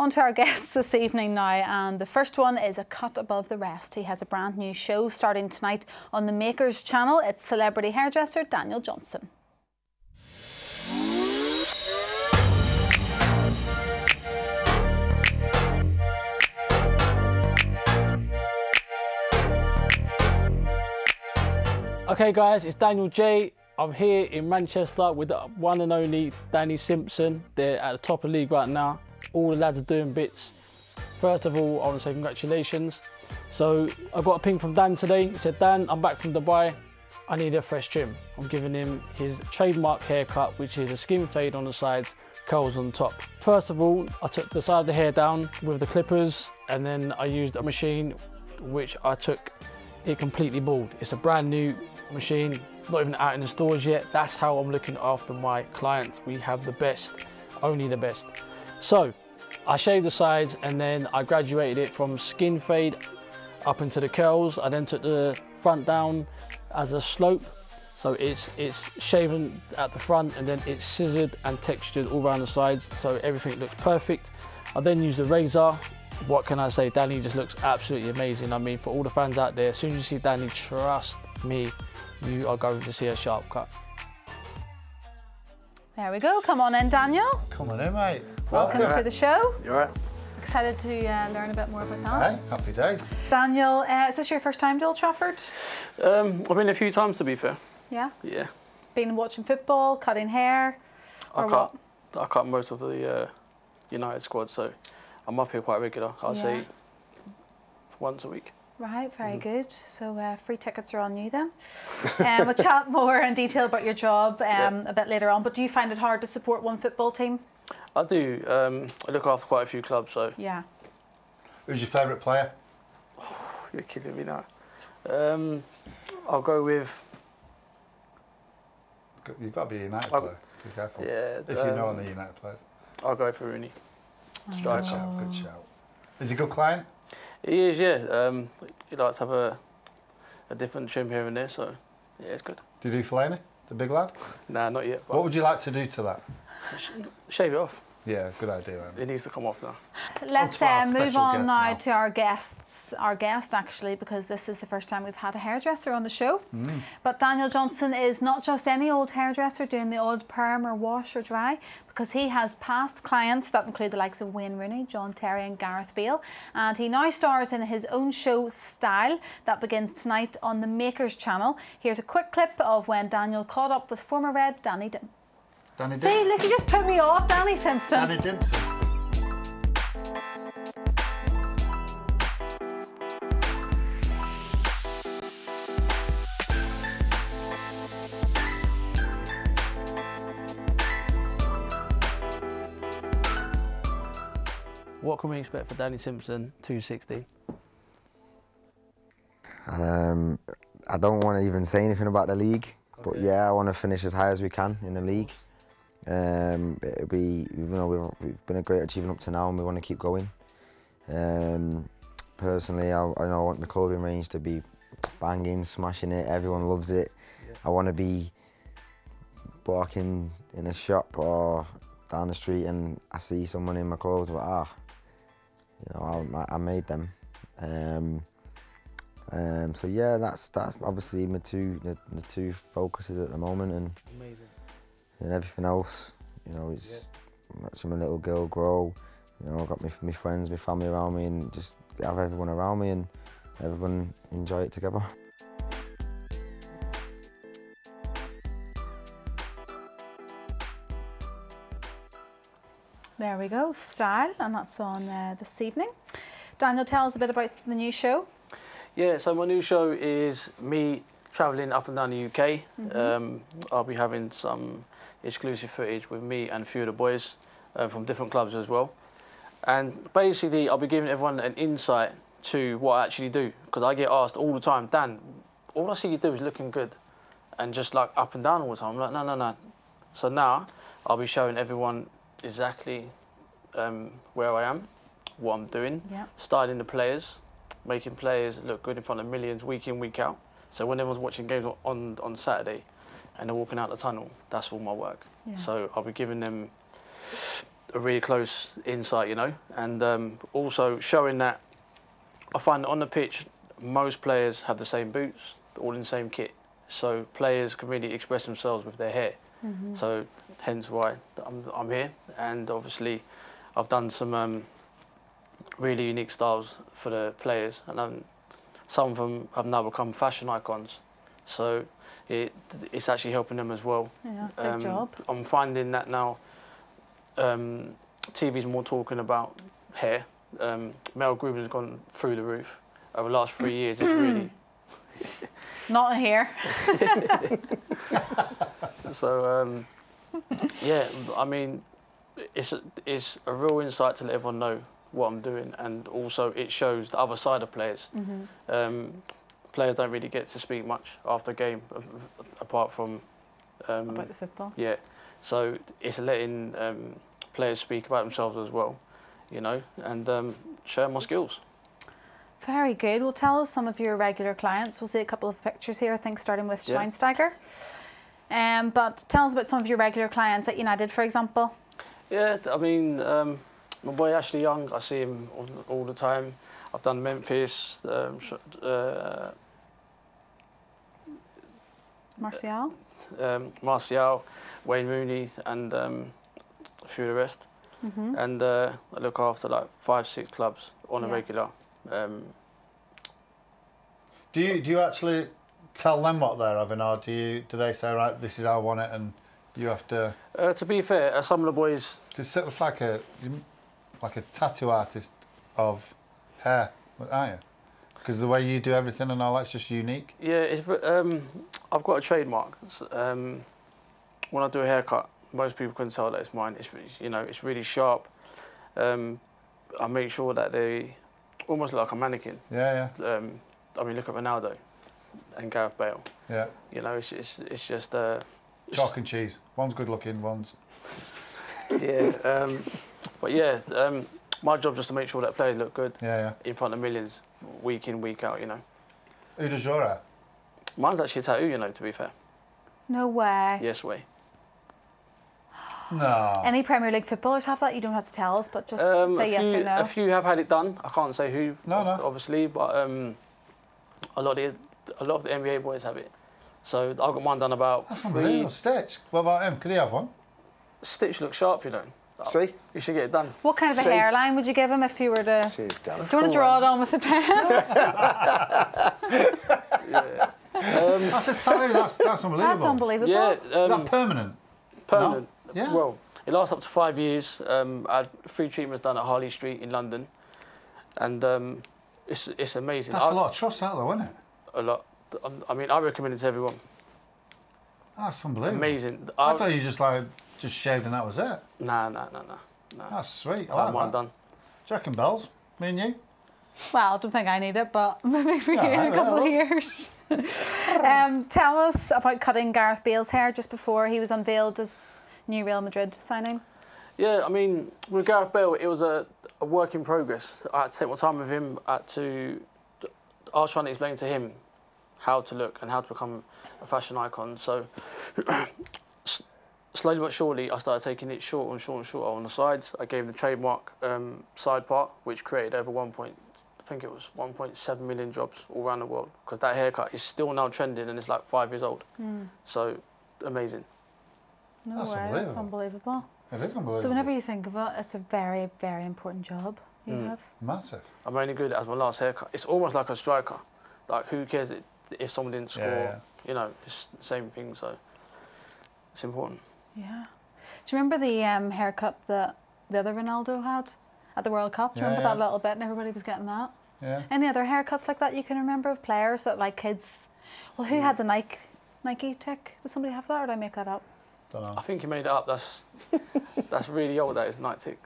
On to our guests this evening now, and the first one is a cut above the rest. He has a brand new show starting tonight on the Makers channel. It's celebrity hairdresser Daniel Johnson. Okay guys, it's Daniel J. I'm here in Manchester with the one and only Danny Simpson. They're at the top of the league right now. All the lads are doing bits. First of all, I want to say congratulations. So I got a ping from Dan today. He said, Dan, I'm back from Dubai. I need a fresh trim. I'm giving him his trademark haircut, which is a skin fade on the sides, curls on top. First of all, I took the side of the hair down with the clippers and then I used a machine which I took it completely bald. It's a brand new machine, not even out in the stores yet. That's how I'm looking after my clients. We have the best, only the best. So I shaved the sides and then I graduated it from skin fade up into the curls. I then took the front down as a slope. So it's, it's shaven at the front and then it's scissored and textured all around the sides. So everything looks perfect. I then used a razor what can I say? Danny just looks absolutely amazing. I mean, for all the fans out there, as soon as you see Danny, trust me, you are going to see a sharp cut. There we go. Come on in, Daniel. Come on in, mate. Welcome to the show. You alright? Excited to uh, learn a bit more about that. Hey, happy days. Daniel, uh, is this your first time to Old Trafford? Um, I've been a few times to be fair. Yeah. Yeah. Been watching football, cutting hair, I cut, what? I cut most of the uh, United squad, so I'm up here quite regular. I'll Yeah. say once a week. Right, very Mm-hmm. good. So uh, free tickets are on you then. um, we'll chat more in detail about your job um, a bit later on. But do you find it hard to support one football team? I do. Um, I look after quite a few clubs, so Yeah. Who's your favourite player? you're kidding me now. Um, I'll go with You've got to be a United I'll- player. Be careful. yeah. If you know um, any United players. I'll go for Rooney. Good shout, good shout. Is he a good client? He is, yeah. Um, he likes to have a a different trim here and there, so yeah, it's good. Do you do Fellaini, the big lad? Nah, not yet. What would you like to do to that? shave it off. Yeah, good idea. Man. It needs to come off now. Let's uh, move on now, now. to our guests. Our guest, actually, because this is the first time we've had a hairdresser on the show. Mm. But Daniel Johnson is not just any old hairdresser doing the odd perm or wash or dry, because he has past clients that include the likes of Wayne Rooney, John Terry, and Gareth Bale. And he now stars in his own show, Style, that begins tonight on the Makers channel. Here's a quick clip of when Daniel caught up with former Red Danny Dim. Danny See, look, you just put me off, Danny Simpson. Danny Dimpson. What can we expect for Danny Simpson 260? Um, I don't want to even say anything about the league, but yeah, I want to finish as high as we can in the league. Um, it'll be, you know, we've, we've been a great achievement up to now, and we want to keep going. Um, personally, I, I know I want the clothing range to be banging, smashing it. Everyone loves it. Yeah. I want to be walking in a shop or down the street, and I see someone in my clothes, but ah, you know, I, I made them. Um, um, so yeah, that's that's obviously my two the, the two focuses at the moment, and, Amazing. And everything else, you know, it's watching my little girl grow. You know, I've got my my friends, my family around me, and just have everyone around me, and everyone enjoy it together. There we go, Style, and that's on uh, this evening. Daniel, tell us a bit about the new show. Yeah, so my new show is me travelling up and down the UK. Um, I'll be having some exclusive footage with me and a few of the boys uh, from different clubs as well. And basically, I'll be giving everyone an insight to what I actually do because I get asked all the time, Dan, all I see you do is looking good and just like up and down all the time. I'm like, no, no, no. So now I'll be showing everyone exactly um, where I am, what I'm doing, Yeah. styling the players, making players look good in front of millions week in, week out. So when everyone's watching games on, on Saturday and they're walking out the tunnel, that's all my work. Yeah. So I'll be giving them a really close insight, you know, and um, also showing that I find that on the pitch most players have the same boots, all in the same kit, so players can really express themselves with their hair. So hence why I'm, I'm here, and obviously I've done some um, really unique styles for the players, and um, some of them have now become fashion icons. So it, it's actually helping them as well. Yeah, big Um, job. I'm finding that now um, TV's more talking about hair. Um, male grooming's gone through the roof over the last three years. It's really Not here. so. Um, yeah, I mean, it's a, it's a real insight to let everyone know what I'm doing, and also it shows the other side of players. Um, players don't really get to speak much after a game, apart from um, About the football. Yeah, so it's letting um, players speak about themselves as well, you know, and um, share my skills. Very good. Well, tell us some of your regular clients. We'll see a couple of pictures here, I think, starting with Yeah. Schweinsteiger. Um, but tell us about some of your regular clients at United, for example. Yeah, I mean, um, my boy Ashley Young, I see him all, all the time. I've done Memphis, um, uh, Martial. um, Martial, Wayne Rooney, and um, a few of the rest. Mm-hmm. And uh, I look after like five, six clubs on a regular. Um, Do you do you actually tell them what they're having, or do you do they say right, this is how I want it, and you have to? uh, to be fair, uh, some of the boys Because sort of like a like a tattoo artist of hair, aren't you? Because the way you do everything and all that's just unique. Yeah, it's, um, I've got a trademark. Um, when I do a haircut, most people can tell that it's mine. It's you know it's really sharp. Um, I make sure that they almost look like a mannequin. Yeah, yeah, Um, I mean, look at Ronaldo and Gareth Bale. yeah. You know, it's it's, it's just uh, Chalk and cheese. One's good looking, one's yeah. Um, but yeah, um, my job just to make sure that players look good yeah, yeah. in front of millions, week in week out. You know, Who does your hair? mine's actually a tattoo. You know, to be fair. No way. Yes way. No. Any Premier League footballers have that? You don't have to tell us, but just Um, say a yes or no. A few have had it done. I can't say who, No, no. obviously, but um, a lot of the, a lot of the NBA boys have it. So I got mine done about That's three. unbelievable. Stitch. What about him? Could he have one? Stitch looks sharp, you know. See? You should get it done. What kind of a See? hairline would you give him if you were to? She's done. Do you want to draw it on with a pen? Yeah. um, That's a tattoo. That's that's unbelievable. That's unbelievable. yeah. Is Um, that permanent? permanent. Yeah. Well, it lasts up to five years. Um, I had three treatments done at Harley Street in London, and um, it's it's amazing. That's I- a lot of trust out though, isn't it? A lot. Um, I mean, I recommend it to everyone. That's unbelievable. Amazing. I I, thought you just like just shaved and that was it. nah, nah, nah, nah. nah. That's sweet. I I like have mine done. Jack and Bells. Me and you. Well, I don't think I need it, but maybe for Yeah, you in a couple of years. um, tell us about cutting Gareth Bale's hair just before he was unveiled as new Real Madrid signing. Yeah, I mean, with Gareth Bale, it was a, a work in progress. I had to take my time with him. I to. I was trying to explain to him how to look and how to become a fashion icon. So, s- slowly but surely, I started taking it short and short and shorter on the sides. I gave him the trademark um, side part, which created over one point. I think it was 1.7 million jobs all around the world because that haircut is still now trending and it's like five years old. So amazing. No That's way, that's unbelievable. unbelievable. It is unbelievable. So whenever you think of it, it's a very, very important job you Mm. have. Massive. I'm only good as my last haircut. It's almost like a striker. Like who cares if- if someone didn't score? Yeah, yeah. You know, it's the same thing. So it's important. Yeah. Do you remember the um, haircut that the other Ronaldo had at the World Cup? Do you Yeah, remember that little bit and everybody was getting that? Yeah. Any other haircuts like that you can remember of players that like kids? Well, who had the Nike Nike tick? Does somebody have that, or did I make that up? Don't know. I think you made it up. That's that's really old. That is Nike tick.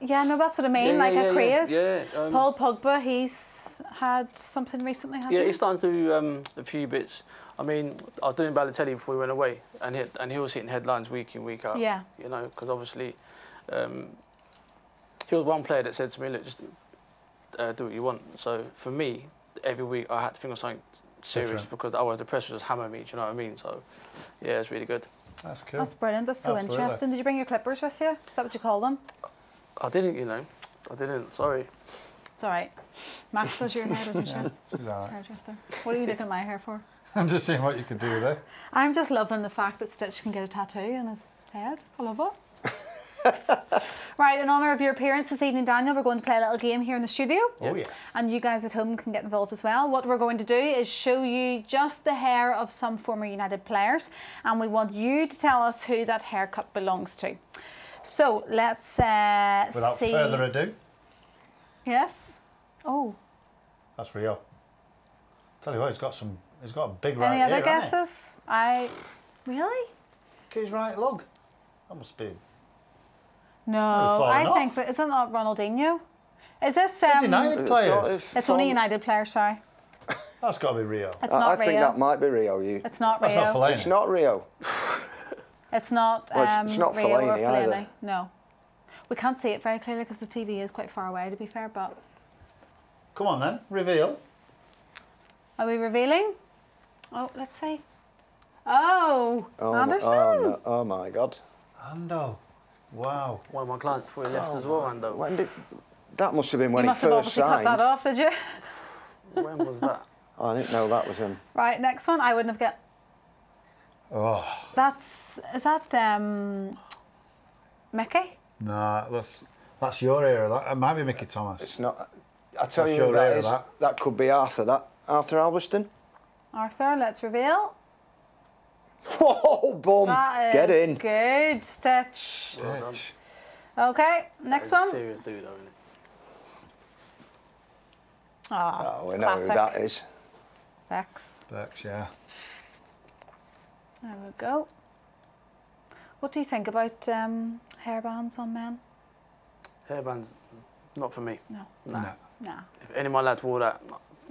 Yeah, no, that's what I mean. Yeah, like yeah, a yeah, craze. Yeah. yeah, um, Paul Pogba, he's had something recently, Yeah, he? he's starting to do um, a few bits. I mean, I was doing Balotelli before we went away, and he, and he was hitting headlines week in week out. Yeah. You know, because obviously, um, he was one player that said to me, "Look, just uh, do what you want." So for me, every week I had to think of something serious Different. because otherwise the press would just hammer me. Do you know what I mean? So, yeah, it's really good. That's cool. That's brilliant. That's so Absolutely. interesting. Did you bring your clippers with you? Is that what you call them? I didn't, you know. I didn't. Sorry. It's all right. Max does your hair, doesn't she? She's all right. Hairdresser. What are you looking at my hair for? I'm just seeing what you can do with it. I'm just loving the fact that Stitch can get a tattoo in his head. I love it. right, in honour of your appearance this evening, Daniel, we're going to play a little game here in the studio. Oh, yes. And you guys at home can get involved as well. What we're going to do is show you just the hair of some former United players, and we want you to tell us who that haircut belongs to. So let's uh, Without see. further ado, Yes. Oh, that's real. Tell you what, he's got some. He's got a big right any other here, guesses? I really. Look at his right lug. That must be. No, fallen I think off. that isn't that Ronaldinho. Is this Good um? United players. It's only United players. Sorry, That's got to be Rio. it's I, not I think Rio. that might be Rio. You. It's not That's Rio. not Fellaini. It's not Rio. It's not. Well, it's- um, it's not Rio or Fellaini either. Fellaini. No, we can't see it very clearly because the TV is quite far away. To be fair, but Come on then, reveal. are we revealing? Oh, let's see. Oh, Oh, my- Anderson. Oh, no, oh my God. Ando. Wow. One of my clients before he left as well, Ando. When did, that must have been when you he must have first obviously cut that off, did you? When was that? Oh, I didn't know that was him. right, next one. I wouldn't have get. Oh That's is that um, Mickey? no, that's that's your era. That it might be Mickey Thomas. It's not. I tell That's you who your that era, is. that. That. could be Arthur. That Arthur Albiston. Arthur, let's reveal. Whoa, boom! That is Get in. Good stitch. Stitch. Okay, next That is a one. Serious dude, though, isn't it? Ah, Oh, we know classic. who that is. Bex. Bex, yeah. There we go. What do you think about um, hairbands on men? Hairbands, not for me. No, Nah. No. nah, If any of my lads wore that,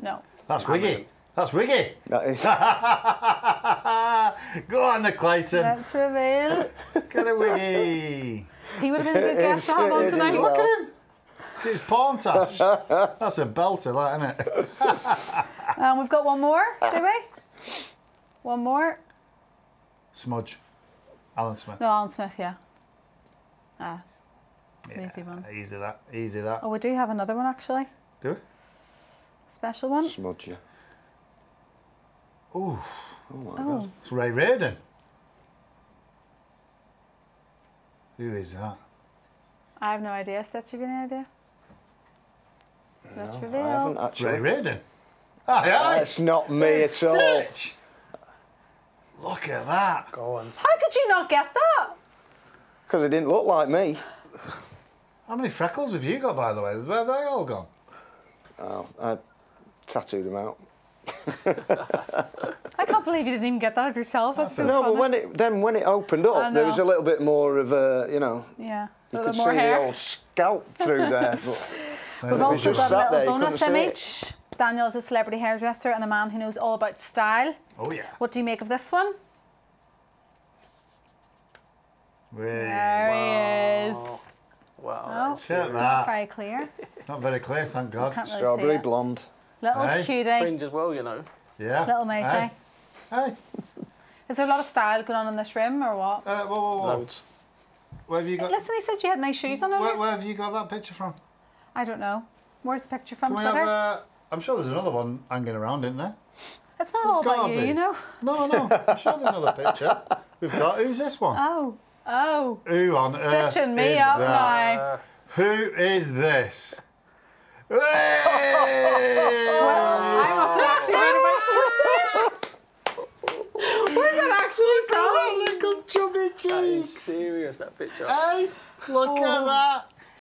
no. That's I Wiggy. Mean- That's Wiggy. That is. Go on, the Clayton. Let's reveal. Get a Wiggy. He would have been a good guest to have on It is, it is. tonight. Look at him. His palm tash. That's a belter, that, isn't it? Um, we've got one more, do we? One more. Smudge. Alan Smith. No, Alan Smith, yeah. Ah, easy one. Easy that. Easy that. Oh, we do have another one actually. Do we? Special one. Smudge you. Ooh, Oh my Oh, God. it's Ray Reardon. Who is that? I have no idea. Stitch, you got any idea? Let's I reveal. haven't Ray actually. Reardon. Aye, aye. It's not me It's at all. Stitch. Look at that. go on. How could you not get that? Because it didn't look like me. How many freckles have you got, by the way? Where have they all gone? Oh, I tattooed them out. I can't believe you didn't even get that of yourself. That's so no, funny. but when it then when it opened up, there was a little bit more of a you know yeah, a you little could more see hair. the old scalp through there. But We've also got a little bonus image. Daniel is a celebrity hairdresser and a man who knows all about style. Oh, yeah. What do you make of this one? Ray. There he is. Wow. Oh, it's Shut not very clear. It's not very clear, thank God. Really strawberry blonde. Little Hey. cutie, Fringe as well, you know. Yeah. little Macy. Hey. Hey. Is there a lot of style going on in this room or what? Uh, whoa, whoa, whoa. Loads. Where have you got? Listen, he said you had nice shoes on Where, where have you got that picture from? I don't know. Where's the picture from Can we Twitter? have? Uh, I'm sure there's another one hanging around, isn't there? it's not all about gotta you, be. you know. No, no. I'm sure there's another picture. We've got. Who's this one? Oh, oh. Who on earth me is up that? now. Uh, Who is this? Hey! I must have actually read about Where's that actually That from? little chubby that is serious, that picture. Hey, look Oh. at that.